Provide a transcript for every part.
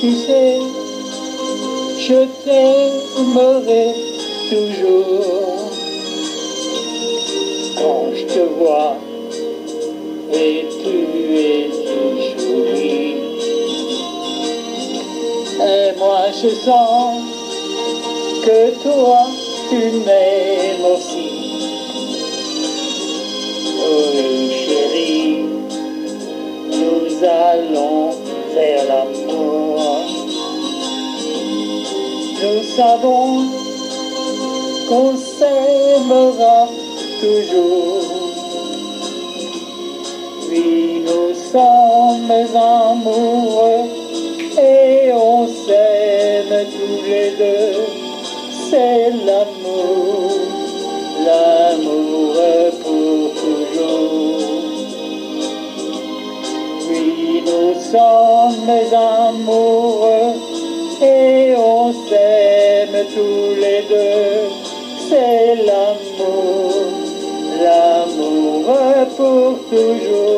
Tu sais, je t'aimerai toujours. Quand je te vois, et tu es jolie. Et moi je sens que toi tu m'aimes aussi. Savons qu'on s'aimera toujours. Oui, nous sommes amoureux et on s'aime tous les deux. C'est l'amour, l'amour pour toujours. Oui, nous sommes amoureux C'est l'amour, l'amour pour toujours.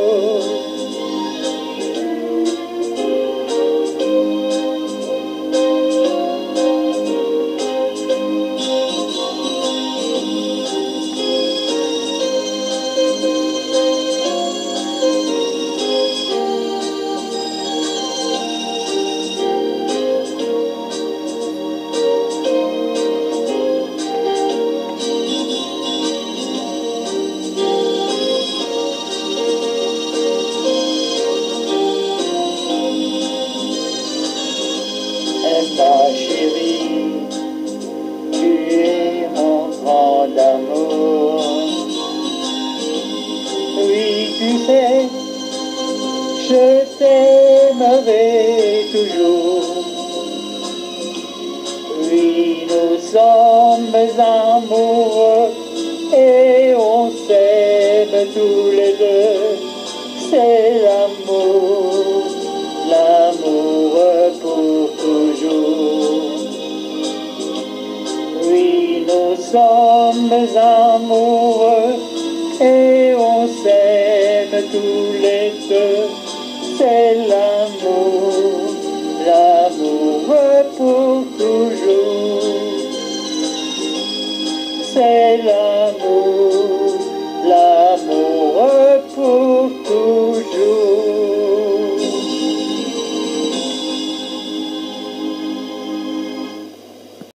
Ma chérie, tu es mon grand amour. Oui, tu sais, je t'aimerai toujours. Oui, nous sommes amoureux et on s'aime tous les deux. C'est l'amour, sommes amoureux et on s'aime tous les deux, c'est l'amour.